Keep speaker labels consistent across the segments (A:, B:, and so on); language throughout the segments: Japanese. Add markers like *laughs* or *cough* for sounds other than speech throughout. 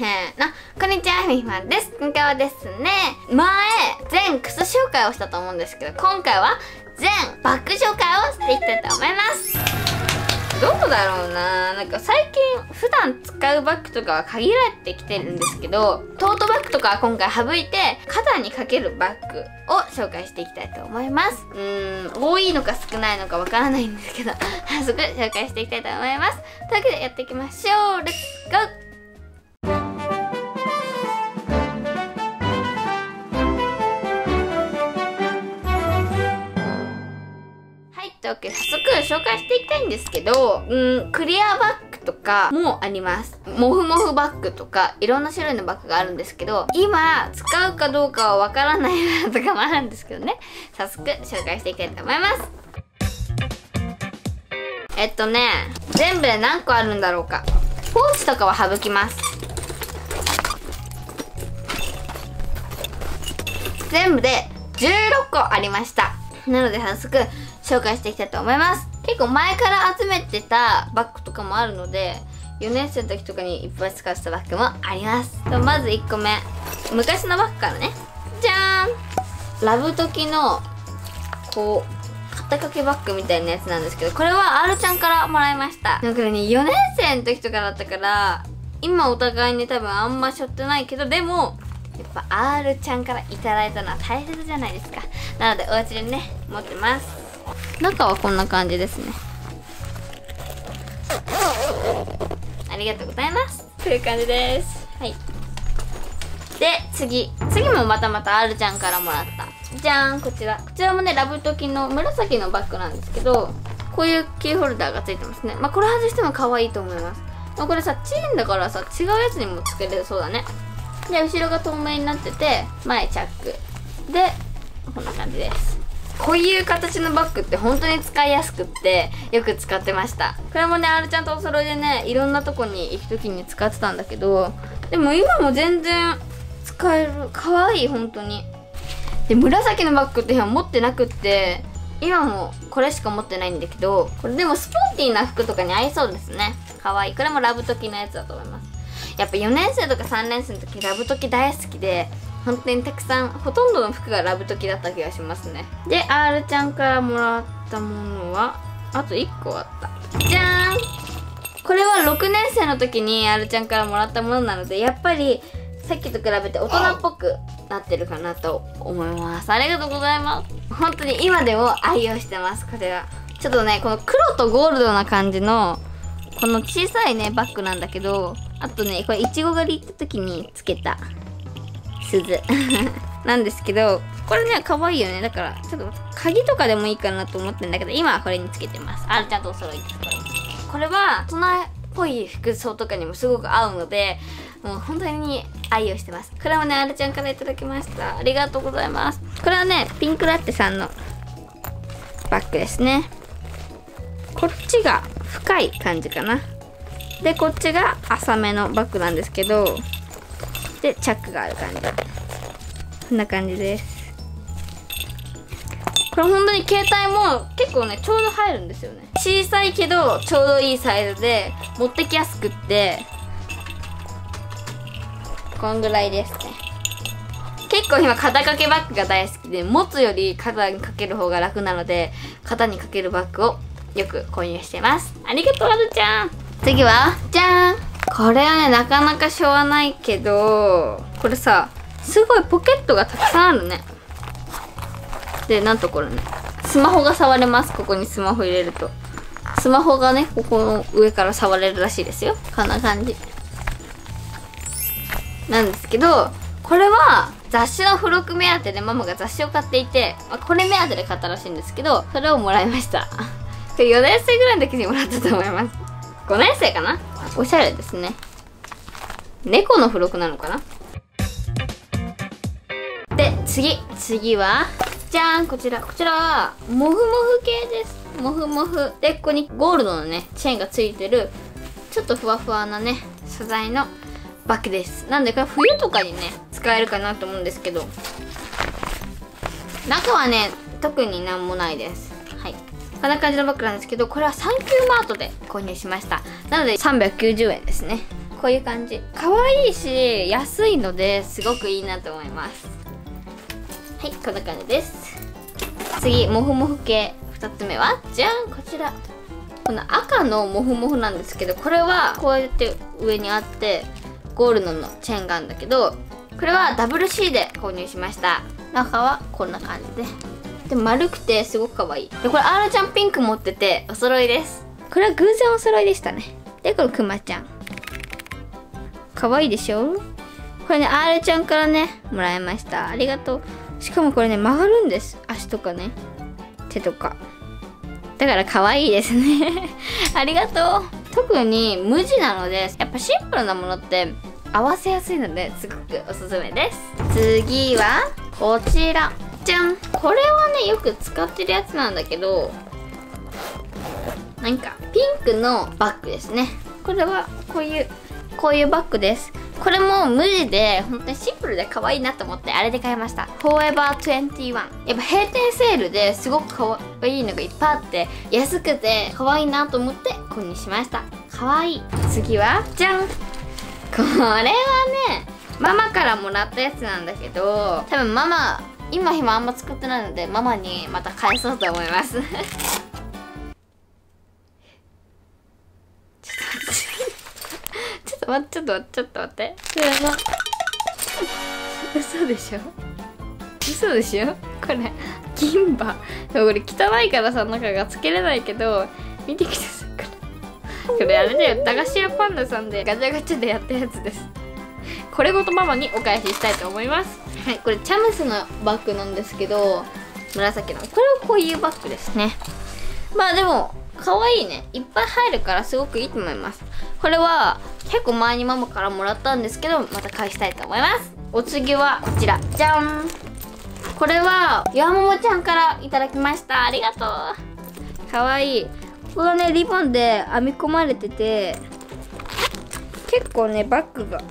A: へーな、こんにちは、みまです。今回はですね、前、全靴紹介をしたと思うんですけど、今回は全バッグ紹介をしていきたいと思います。どうだろうななんか最近普段使うバッグとかは限られてきてるんですけど、トートバッグとかは今回省いて、肩にかけるバッグを紹介していきたいと思います。うーん、多いのか少ないのかわからないんですけど、早速紹介していきたいと思います。というわけでやっていきましょう。レッツゴー早速紹介していきたいんですけど、うん、クリアバッグとかもあります。モフモフバッグとか、いろんな種類のバッグがあるんですけど、今、使うかどうかはわからないなとかもあるんですけどね。早速紹介していきたいと思います。えっとね、全部で何個あるんだろうか。ポーチとかは省きます。全部で16個ありました。なので早速紹介していきたいと思います。結構前から集めてたバッグとかもあるので、4年生の時とかにいっぱい使ってたバッグもあります。まず1個目。昔のバッグからね。じゃーんラブ時の、こう、肩掛けバッグみたいなやつなんですけど、これは R ちゃんからもらいました。なんかね、4年生の時とかだったから、今お互いに多分あんましょってないけど、でも、やっぱ R ちゃんからいただいたのは大切じゃないですか。なのでお家でね、持ってます。中はこんな感じですね。ありがとうございます。という感じです。はい。で、次。次もまたまた R ちゃんからもらった。じゃーん、こちら。こちらもね、ラブトキの紫のバッグなんですけど、こういうキーホルダーがついてますね。まあ、これ外しても可愛いと思います。まあ、これさ、チェーンだからさ、違うやつにもつけれそうだね。で、後ろが透明になってて、前チャック。で、こんな感じです。こういう形のバッグって本当に使いやすくってよく使ってました。これもね R ちゃんとお揃いでねいろんなとこに行く時に使ってたんだけどでも今も全然使える可愛いい本当に。で紫のバッグって今持ってなくって今もこれしか持ってないんだけどこれでもスポーティーな服とかに合いそうですね。可愛い。これもラブ時のやつだと思います。やっぱ4年生とか3年生の時ラブ時大好きで本当にたくさんほとんどの服がラブ時だった気がしますね。で R ちゃんからもらったものはあと1個あった。じゃーん。これは6年生の時に R ちゃんからもらったものなのでやっぱりさっきと比べて大人っぽくなってるかなと思います。ありがとうございます。本当に今でも愛用してますこれは。ちょっとねこの黒とゴールドな感じのこの小さいねバッグなんだけどあとねこれいちご狩り行った時につけた鈴。*laughs* なんですけどこれね可愛いよね。だからちょっと鍵とかでもいいかなと思ってんだけど今はこれにつけてます。あるちゃんとお揃いですこれ。これは大人っぽい服装とかにもすごく合うのでもう本当に愛用してます。これもねあるちゃんからいただきました。ありがとうございます。これはねピンクラッテさんのバッグですね。こっちが深い感じかな。でこっちが浅めのバッグなんですけどでチャックがある感じ。こんな感じです。これ本当に携帯も結構ねちょうど入るんですよね。小さいけどちょうどいいサイズで持ってきやすくってこんぐらいですね。結構今肩掛けバッグが大好きで持つより肩にかける方が楽なので肩にかけるバッグをよく購入してます。ありがとうあるちゃん。次はじゃーん。これはねなかなかしょうがないけどこれさすごいポケットがたくさんあるね。でなんとこれねスマホが触れます。ここにスマホ入れると。スマホがねここの上から触れるらしいですよ。こんな感じ。なんですけどこれは雑誌の付録目当てでママが雑誌を買っていて、まあ、これ目当てで買ったらしいんですけどそれをもらいました。これ4年生ぐらいの時にもらったと思います。5年生かなおしゃれですね。猫の付録なのかな？で次次はじゃーんこちら。こちらはモフモフ系です。モフモフ。でここにゴールドのねチェーンがついてるちょっとふわふわなね素材のバッグです。なんでこれ冬とかにね使えるかなと思うんですけど。中はね特になんもないです。こんな感じのバッグなんですけどこれはサンキューマートで購入しました。なので390円ですね。こういう感じ。可愛いし安いのですごくいいなと思います。はいこんな感じです。次モフモフ系。2つ目はじゃんこちら。この赤のモフモフなんですけどこれはこうやって上にあってゴールドのチェーンがあるんだけどこれは WC で購入しました。中はこんな感じで。で丸くてすごく可愛い。でこれ R ちゃんピンク持っててお揃いです。これは偶然お揃いでしたね。でこれくまちゃん。可愛いでしょ？これね R ちゃんからねもらいました。ありがとう。しかもこれね曲がるんです。足とかね。手とか。だから可愛いですね。*laughs* ありがとう。特に無地なのでやっぱシンプルなものって合わせやすいのですごくおすすめです。次はこちら。じゃんこれはねよく使ってるやつなんだけどなんかピンクのバッグですね。これはこういうこういうバッグです。これも無地で本当にシンプルで可愛いなと思ってあれで買いました。Forever21 やっぱ閉店セールですごく可愛いのがいっぱいあって安くて可愛いなと思って購入しました。可愛い。次はじゃん。これはねママからもらったやつなんだけど多分ママ今暇あんま作ってないのでママにまた返そうと思います。ちょっと待って。ちょっと待ってちょっと待って。ちょっと待って嘘でしょ？嘘でしょ？これ銀歯。でもこれ汚いからさ中がつけれないけど見てくださいこれ。これあれだよ。駄菓子屋パンダさんでガチャガチャでやったやつです。これごとママにお返ししたいと思います。はいこれチャムスのバッグなんですけど紫の。これはこういうバッグですね。まあでも可愛いね。いっぱい入るからすごくいいと思います。これは結構前にママからもらったんですけどまた返したいと思います。お次はこちら。じゃん。これはやももちゃんからいただきました。ありがとう。かわい。いこのねリボンで編み込まれてて結構ねバッグが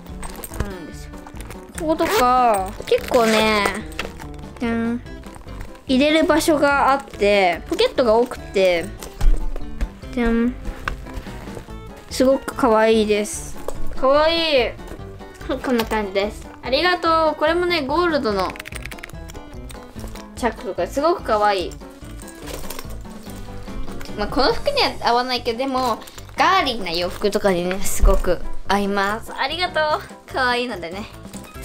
A: こことか。結構ねじゃん入れる場所があってポケットが多くてじゃんすごく可愛いです。可愛い。こんな感じです。ありがとう。これもねゴールドのチャックとかすごく可愛い。まあこの服には合わないけどでもガーリーな洋服とかにねすごく合います。ありがとう。可愛いのでね。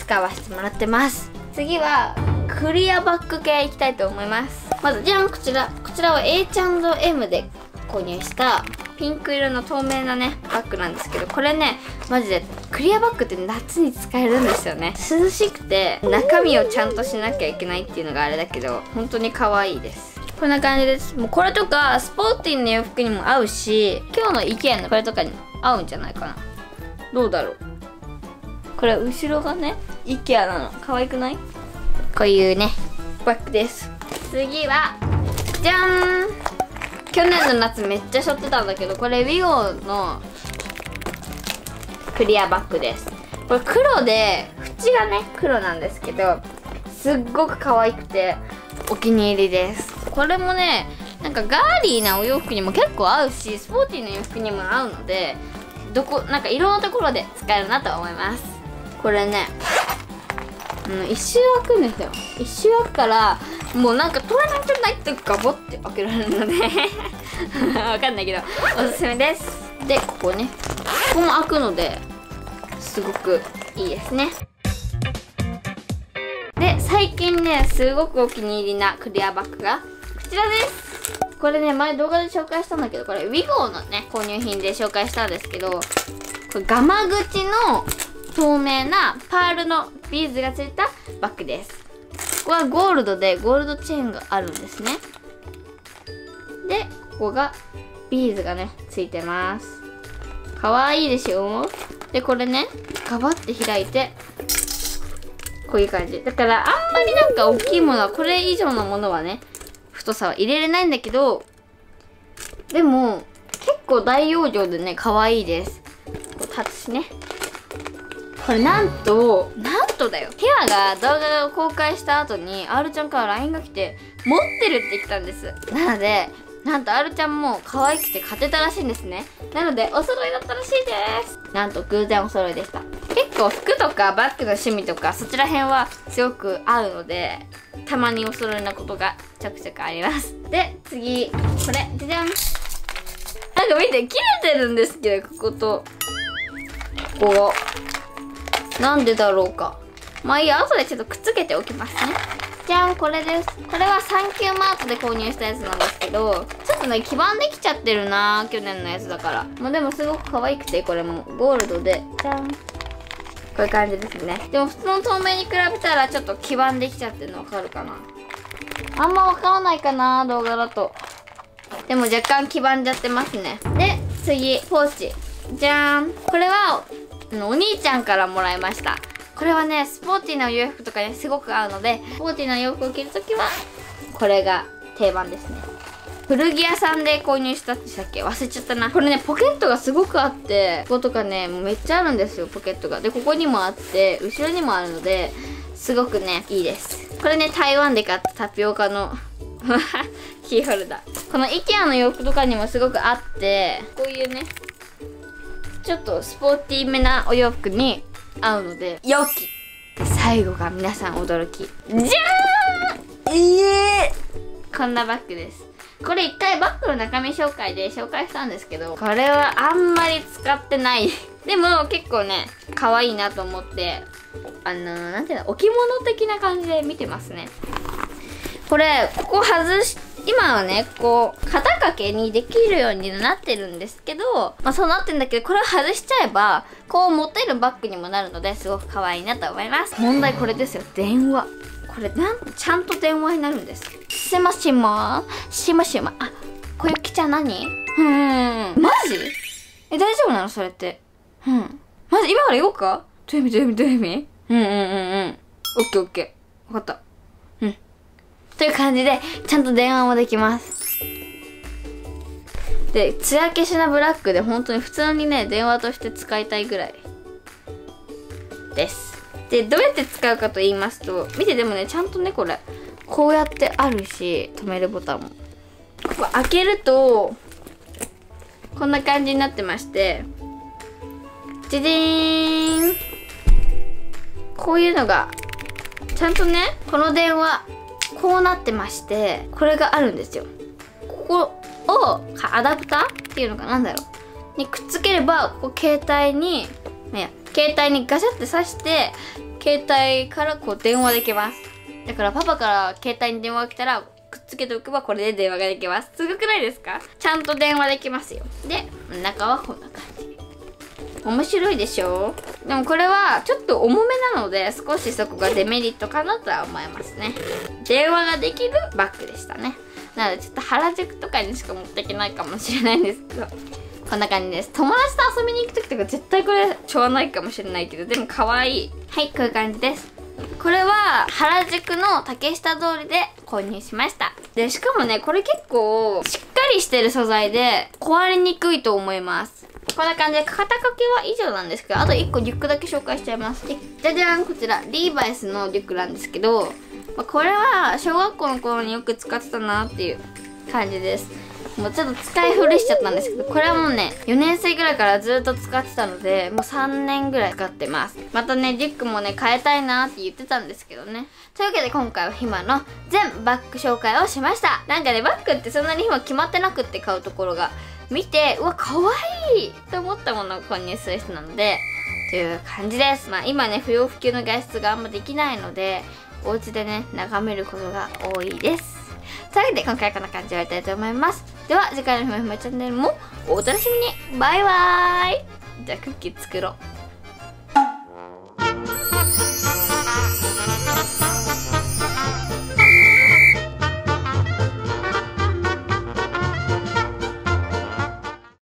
A: 使わせてもらってます。次はクリアバッグ系いきたいと思います。まずじゃんこちら。こちらは H&M で購入したピンク色の透明なねバッグなんですけどこれねマジでクリアバッグって夏に使えるんですよね。涼しくて中身をちゃんとしなきゃいけないっていうのがあれだけど本当に可愛いです。こんな感じです。もうこれとかスポーティーな洋服にも合うし今日の IKEA のこれとかに合うんじゃないかな。どうだろう。これ後ろがね IKEA なの。可愛くない？こういうねバッグです。次はじゃーん。去年の夏めっちゃ背負ってたんだけどこれ WIGO のクリアバッグです。これ黒で縁がね黒なんですけどすっごく可愛くてお気に入りです。これもねなんかガーリーなお洋服にも結構合うしスポーティーな洋服にも合うのでどこなんかいろんなところで使えるなと思いますこれねうん、一周開くんですよ。一周開くからもうなんか取らないとないってガボって開けられるので *laughs* わかんないけどおすすめです。でここね。ここも開くのですごくいいですね。で最近ねすごくお気に入りなクリアバッグがこちらです。これね前動画で紹介したんだけどこれ WIGO のね購入品で紹介したんですけどこれガマ口の透明なパールのビーズがついたバッグです。ここはゴールドでゴールドチェーンがあるんですね。でここがビーズがねついてます。かわいいでしょ？でこれねガバって開いてこういう感じ。だからあんまりなんか大きいものはこれ以上のものはね太さは入れれないんだけどでも結構大容量でね可愛いです。こうタッチね。これなんとなんとだよ。ヘアが動画を公開した後に R ちゃんから LINE が来て持ってるって来たんです。なのでなんとアルちゃんも可愛くて勝てたらしいんですね。なのでお揃いだったらしいです。なんと偶然お揃いでした。結構服とかバッグの趣味とかそちら辺はすごく合うのでたまにお揃いなことがちょくちょくあります。で次。これじゃじゃん。なんか見て切れてるんですけどこことここ。なんでだろうか。まあいいや。後でちょっとくっつけておきますね。じゃんこれです。これはサンキューマートで購入したやつなんですけどちょっとね黄ばんできちゃってるな去年のやつだから。まあでもすごく可愛くてこれもゴールドで。じゃん。こういう感じですね。でも普通の透明に比べたらちょっと黄ばんできちゃってるのわかるかな。あんまわからないかな動画だと。でも若干黄ばんじゃってますね。で次ポーチ。じゃーん。これはお兄ちゃんからもらいました。これはねスポーティーなお洋服とかにすごく合うのでスポーティーな洋服を着るときはこれが定番ですね。古着屋さんで購入したってしたっけ？忘れちゃったな。これねポケットがすごくあってこことかねもうめっちゃあるんですよポケットが。でここにもあって後ろにもあるのですごくねいいです。これね台湾で買ったタピオカの *laughs* キーホルダー。この IKEA の洋服とかにもすごくあってこういうねちょっとスポーティーめなお洋服に合うので良きで最後が皆さん驚き。じゃーん!ええー、こんなバッグです。これ一回バッグの中身紹介で紹介したんですけどこれはあんまり使ってない。*laughs* でも結構ね可愛いなと思ってあのー、なんていうの置物的な感じで見てますね。これここ外し今はねこう肩掛けにできるようになってるんですけどまあそうなってるんだけどこれを外しちゃえばこう持てるバッグにもなるのですごく可愛いなと思います。問題これですよ。電話。これなんちゃんと電話になるんです。しもしもしもしもあ小雪ちゃん何？うん。マジ？え大丈夫なのそれって？うん。マジ？今から行こうか？どういう意味？どういう意味？どういう意味？うんうんうんうん。オッケーオッケー。分かった。という感じでちゃんと電話もできます。で艶消しなブラックで本当に普通にね電話として使いたいぐらいです。でどうやって使うかと言いますと見てでもねちゃんとねこれこうやってあるし止めるボタンも。ここ開けるとこんな感じになってましてじじーんこういうのがちゃんとねこの電話こうなってましてこれがあるんですよ。ここをアダプターっていうのかなんだろう。にくっつければここ携帯にいや携帯にガシャって挿して携帯からこう電話できます。だからパパから携帯に電話が来たらくっつけておけばこれで電話ができます。すごくないですか？ちゃんと電話できますよ。で中はこんな面白いでしょ？でもこれはちょっと重めなので少しそこがデメリットかなとは思いますね。電話ができるバッグでしたね。なのでちょっと原宿とかにしか持っていけないかもしれないんですけど。こんな感じです。友達と遊びに行く時とか絶対これしょうがないかもしれないけどでも可愛い。はいこういう感じです。これは原宿の竹下通りで購入しました。でしかもねこれ結構しっかりしてる素材で壊れにくいと思いますこんな感じで肩掛けは以上なんですけどあと1個リュックだけ紹介しちゃいます。じゃじゃんこちらリーバイスのリュックなんですけど、まあ、これは小学校の頃によく使ってたなっていう感じです。もうちょっと使い古しちゃったんですけどこれはもうね4年生ぐらいからずっと使ってたのでもう3年ぐらい使ってます。またねリュックもね変えたいなって言ってたんですけどね。というわけで今回はひまの全バッグ紹介をしました。なんかねバッグってそんなにひま決まってなくって買うところが。見てうわ可愛いと思ったものを購入する人なのでという感じです。まあ今ね不要不急の外出があんまできないのでお家でね眺めることが多いです。というわけで今回はこんな感じで終わりたいと思います。では次回のひまひまチャンネルもお楽しみに。バイバーイ。じゃあクッキー作ろう。